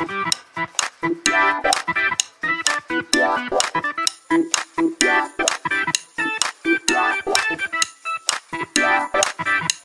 you